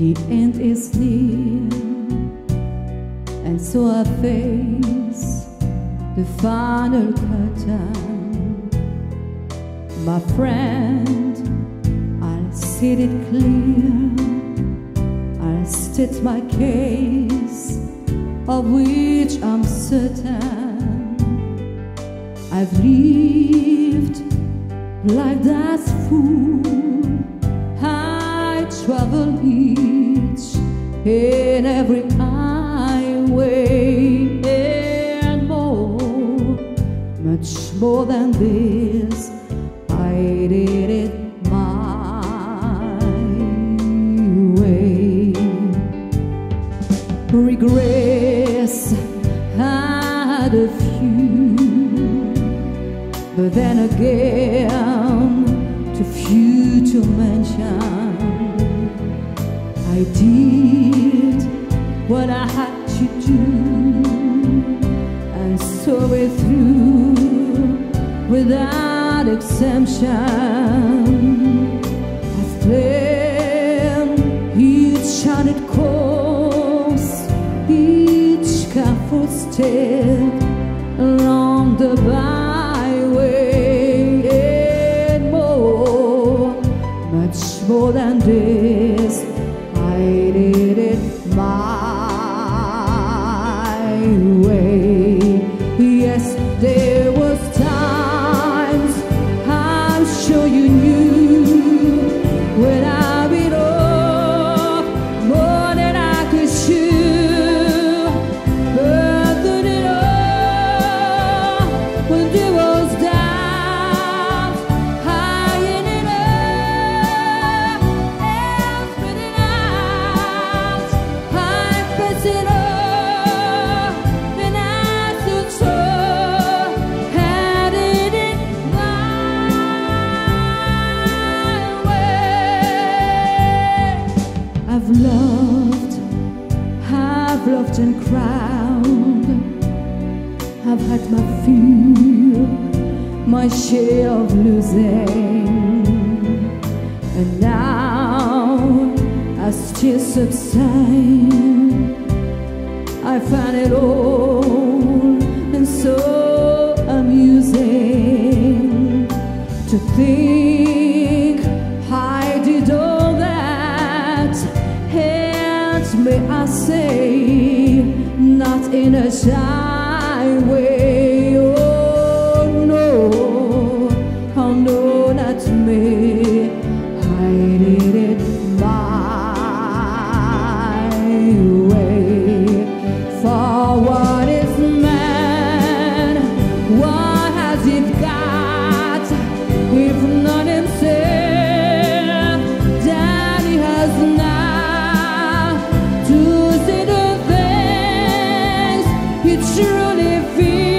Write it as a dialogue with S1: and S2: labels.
S1: the end is near, and so I face the final curtain. My friend, I'll set it clear, I'll state my case, of which I'm certain. I've lived like that fool travel each in every highway and more, much more than this. I did it my way. Regrets had a few, but then again, too few to mention. I did what I had to do and saw it through without exemption. I've planned each charted course, each careful step along the byway, and more, much more than this. I've loved and cried. I've had my fill, my share of losing, and now I still subside. I find it all may I say, not in a shy it's truly feel.